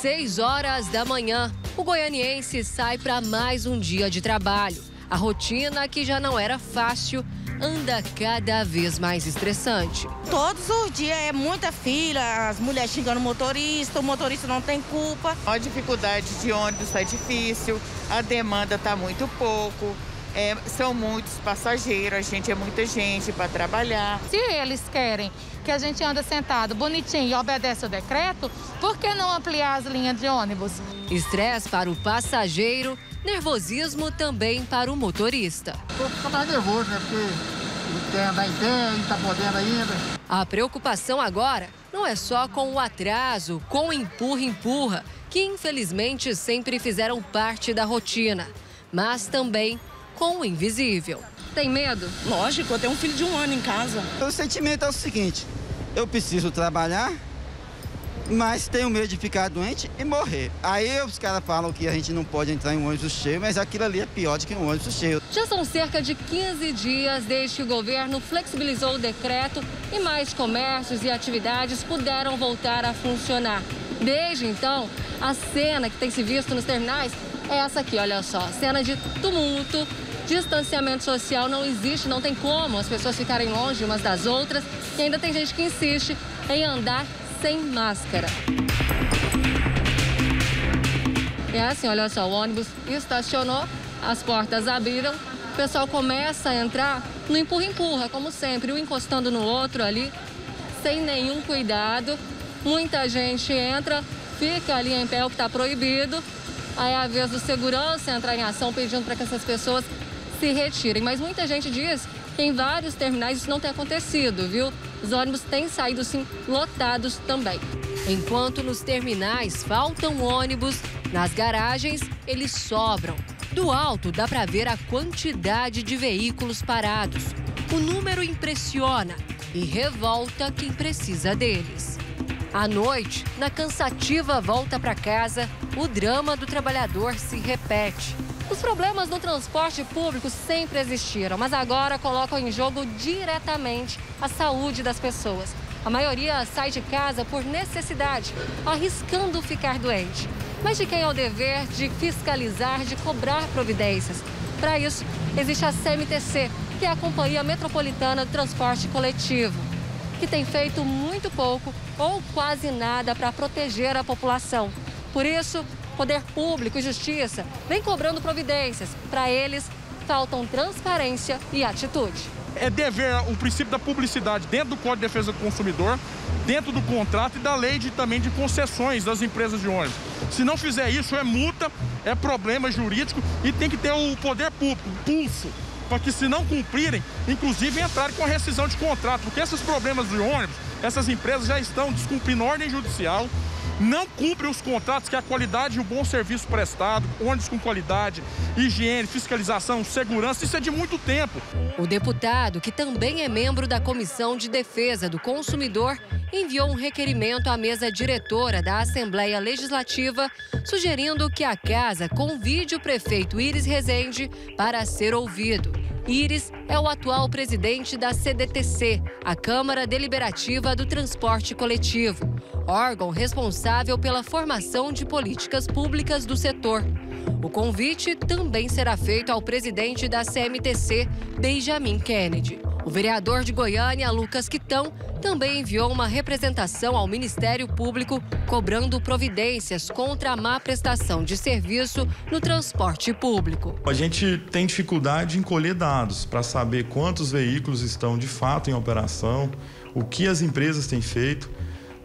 6 horas da manhã, o goianiense sai para mais um dia de trabalho. A rotina, que já não era fácil, anda cada vez mais estressante. Todos os dias é muita fila, as mulheres xingando o motorista, o motorista não tem culpa. A dificuldade de ônibus está difícil, a demanda está muito pouco. É, são muitos passageiros, a gente é muita gente para trabalhar. Se eles querem que a gente anda sentado bonitinho e obedece o decreto, por que não ampliar as linhas de ônibus? Estresse para o passageiro, nervosismo também para o motorista. Estou mais nervoso, né? Porque quer andar em pé, não está podendo ainda. A preocupação agora não é só com o atraso, com o empurra-empurra, que infelizmente sempre fizeram parte da rotina, mas também com o invisível. Tem medo? Lógico, eu tenho um filho de um ano em casa. O sentimento é o seguinte: eu preciso trabalhar, mas tenho medo de ficar doente e morrer. Aí os caras falam que a gente não pode entrar em um ônibus cheio, mas aquilo ali é pior do que um ônibus cheio. Já são cerca de 15 dias desde que o governo flexibilizou o decreto e mais comércios e atividades puderam voltar a funcionar. Desde então, a cena que tem se visto nos terminais é essa aqui, olha só, cena de tumulto, distanciamento social não existe, não tem como as pessoas ficarem longe umas das outras e ainda tem gente que insiste em andar sem máscara. É assim, olha só, o ônibus estacionou, as portas abriram, o pessoal começa a entrar no empurra-empurra, como sempre, um encostando no outro ali, sem nenhum cuidado. Muita gente entra, fica ali em pé, o que está proibido. Aí é a vez do segurança entrar em ação pedindo para que essas pessoas se retirem. Mas muita gente diz que em vários terminais isso não tem acontecido, viu? Os ônibus têm saído sim lotados também. Enquanto nos terminais faltam ônibus, nas garagens eles sobram. Do alto dá para ver a quantidade de veículos parados. O número impressiona e revolta quem precisa deles. À noite, na cansativa volta para casa, o drama do trabalhador se repete. Os problemas no transporte público sempre existiram, mas agora colocam em jogo diretamente a saúde das pessoas. A maioria sai de casa por necessidade, arriscando ficar doente. Mas de quem é o dever de fiscalizar, de cobrar providências? Para isso, existe a CMTC, que é a Companhia Metropolitana de Transporte Coletivo, que tem feito muito pouco ou quase nada para proteger a população. Por isso, poder público e justiça vem cobrando providências. Para eles, faltam transparência e atitude. É dever o princípio da publicidade dentro do Código de Defesa do Consumidor, dentro do contrato e da lei de, também de concessões das empresas de ônibus. Se não fizer isso, é multa, é problema jurídico e tem que ter o poder público, pulso, para que se não cumprirem, inclusive entrarem com a rescisão de contrato, porque esses problemas de ônibus, essas empresas já estão descumprindo ordem judicial, não cumprem os contratos que a qualidade e o bom serviço prestado, ônibus com qualidade, higiene, fiscalização, segurança, isso é de muito tempo. O deputado, que também é membro da Comissão de Defesa do Consumidor, enviou um requerimento à mesa diretora da Assembleia Legislativa, sugerindo que a casa convide o prefeito Iris Rezende para ser ouvido. Iris é o atual presidente da CDTC, a Câmara Deliberativa do Transporte Coletivo, órgão responsável pela formação de políticas públicas do setor. O convite também será feito ao presidente da CMTC, Benjamin Kennedy. O vereador de Goiânia, Lucas Quitão, também enviou uma representação ao Ministério Público cobrando providências contra a má prestação de serviço no transporte público. A gente tem dificuldade em colher dados para saber quantos veículos estão de fato em operação, o que as empresas têm feito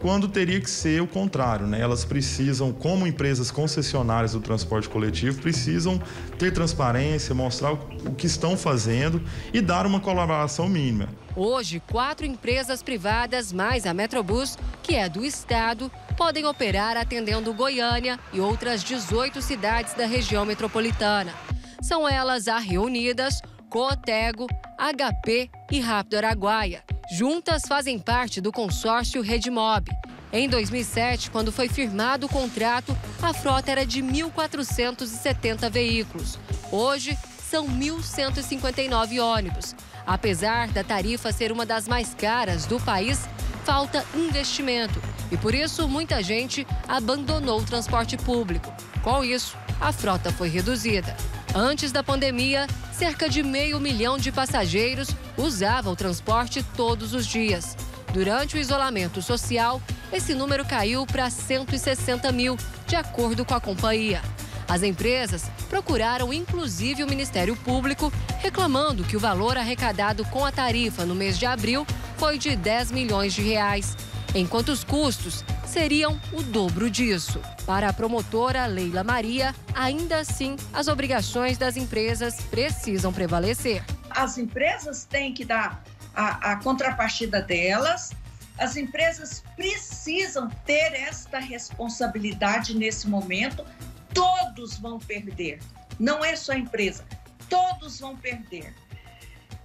quando teria que ser o contrário, né? Elas precisam, como empresas concessionárias do transporte coletivo, precisam ter transparência, mostrar o que estão fazendo e dar uma colaboração mínima. Hoje, quatro empresas privadas, mais a Metrobus, que é do estado, podem operar atendendo Goiânia e outras 18 cidades da região metropolitana. São elas a Reunidas, Cootego, HP e Rápido Araguaia. Juntas fazem parte do consórcio Redmob. Em 2007, quando foi firmado o contrato, a frota era de 1.470 veículos. Hoje, são 1.159 ônibus. Apesar da tarifa ser uma das mais caras do país, falta investimento E por isso, muita gente abandonou o transporte público. Com isso, a frota foi reduzida. Antes da pandemia, cerca de meio milhão de passageiros usavam o transporte todos os dias. Durante o isolamento social, esse número caiu para 160 mil, de acordo com a companhia. As empresas procuraram inclusive o Ministério Público, reclamando que o valor arrecadado com a tarifa no mês de abril foi de 10 milhões de reais, enquanto os custos seriam o dobro disso. Para a promotora Leila Maria, ainda assim, as obrigações das empresas precisam prevalecer. As empresas têm que dar a, a contrapartida delas, as empresas precisam ter esta responsabilidade nesse momento. Todos vão perder, não é só a empresa, todos vão perder.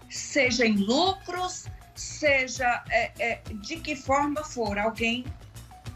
Seja em lucros, seja é, é, de que forma for, alguém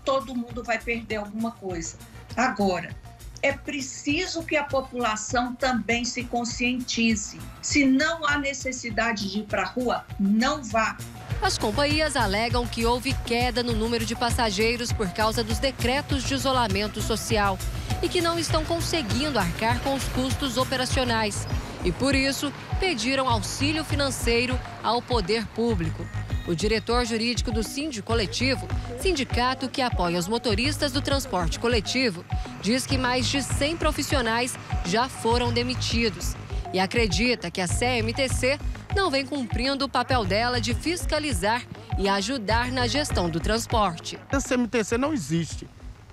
todo mundo vai perder alguma coisa. Agora, é preciso que a população também se conscientize. Se não há necessidade de ir para a rua, não vá. As companhias alegam que houve queda no número de passageiros por causa dos decretos de isolamento social e que não estão conseguindo arcar com os custos operacionais. E por isso, pediram auxílio financeiro ao poder público. O diretor jurídico do Síndico Coletivo, sindicato que apoia os motoristas do transporte coletivo, diz que mais de 100 profissionais já foram demitidos e acredita que a CMTC não vem cumprindo o papel dela de fiscalizar e ajudar na gestão do transporte. A CMTC não existe,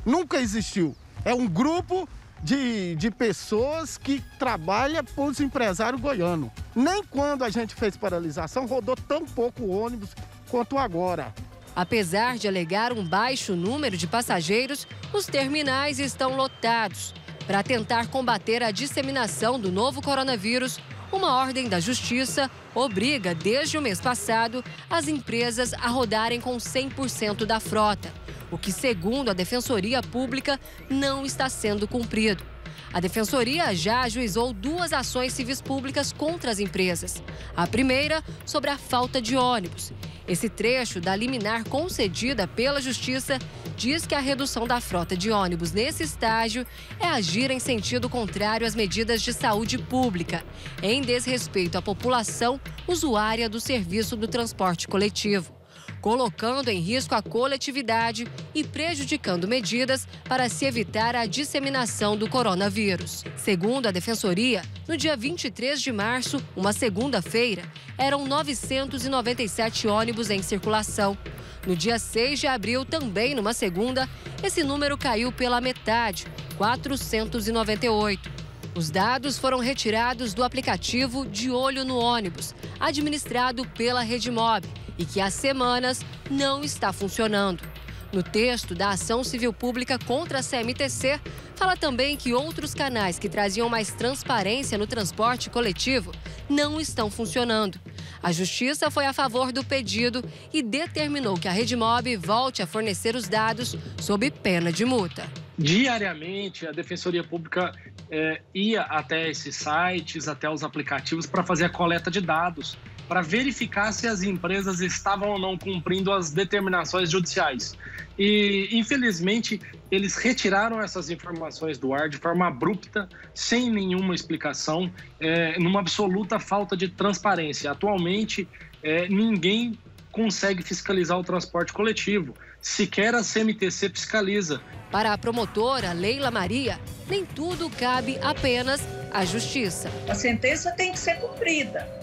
nunca existiu. É um grupo de, de pessoas que trabalha para os empresários goianos. Nem quando a gente fez paralisação rodou tão pouco ônibus quanto agora. Apesar de alegar um baixo número de passageiros, os terminais estão lotados. Para tentar combater a disseminação do novo coronavírus, uma ordem da Justiça obriga, desde o mês passado, as empresas a rodarem com 100% da frota o que, segundo a Defensoria Pública, não está sendo cumprido. A Defensoria já ajuizou duas ações civis públicas contra as empresas. A primeira sobre a falta de ônibus. Esse trecho da liminar concedida pela Justiça diz que a redução da frota de ônibus nesse estágio é agir em sentido contrário às medidas de saúde pública, em desrespeito à população usuária do serviço do transporte coletivo colocando em risco a coletividade e prejudicando medidas para se evitar a disseminação do coronavírus. Segundo a Defensoria, no dia 23 de março, uma segunda-feira, eram 997 ônibus em circulação. No dia 6 de abril, também numa segunda, esse número caiu pela metade, 498. Os dados foram retirados do aplicativo De Olho no Ônibus, administrado pela Redmob e que há semanas não está funcionando. No texto da ação civil pública contra a CMTC, fala também que outros canais que traziam mais transparência no transporte coletivo não estão funcionando. A justiça foi a favor do pedido e determinou que a Rede Mob volte a fornecer os dados sob pena de multa. Diariamente, a Defensoria Pública é, ia até esses sites, até os aplicativos para fazer a coleta de dados para verificar se as empresas estavam ou não cumprindo as determinações judiciais. E, infelizmente, eles retiraram essas informações do ar de forma abrupta, sem nenhuma explicação, é, numa absoluta falta de transparência. Atualmente, é, ninguém consegue fiscalizar o transporte coletivo. Sequer a CMTC fiscaliza. Para a promotora Leila Maria, nem tudo cabe apenas à justiça. A sentença tem que ser cumprida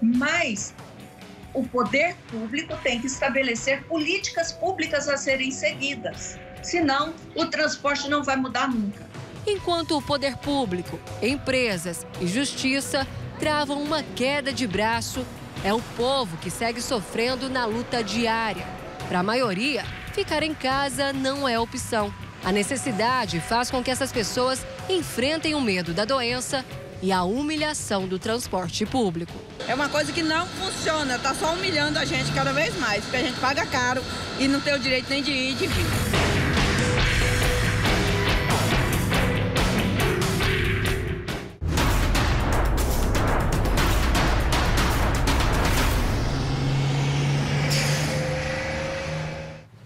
mas o poder público tem que estabelecer políticas públicas a serem seguidas. Senão, o transporte não vai mudar nunca. Enquanto o poder público, empresas e justiça travam uma queda de braço, é o povo que segue sofrendo na luta diária. Para a maioria, ficar em casa não é opção. A necessidade faz com que essas pessoas enfrentem o medo da doença e a humilhação do transporte público. É uma coisa que não funciona, está só humilhando a gente cada vez mais, porque a gente paga caro e não tem o direito nem de ir e de vir.